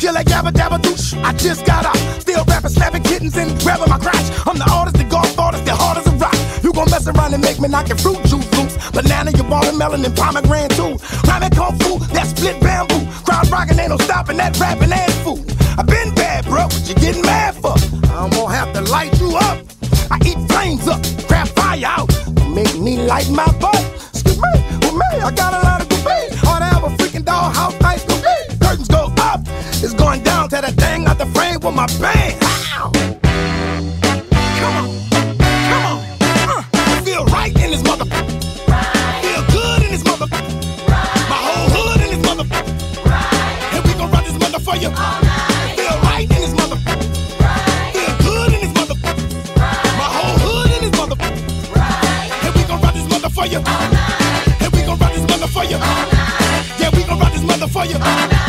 yabba dabba douche. I just got out, still rapping, slapping kittens and grabbing my crotch. I'm the artist, the golf artist, the hard as a rock. You gon' mess around and make me knock your fruit juice loose. Banana, your watermelon, and melon and pomegranate too. Rhyming kung fu, that split bamboo. Crowd rocking, ain't no stopping that rapping ass fool. I been bad, bro, what you getting mad for? I'm gonna have to light you up. I eat flames up, crap fire out. Make me light my butt. Excuse me, with me, I got a lot of the frame with my bang. Ow. Come on, come on. Uh, I feel right in this mother. Feel good in this mother. My whole hood in this mother. And we gon' run this mother for you. Feel right in this mother. Feel good in this mother. My whole hood in this mother. And we gon' run this mother for you. And we gon' run this mother for you. Yeah, we gon' run this mother for you.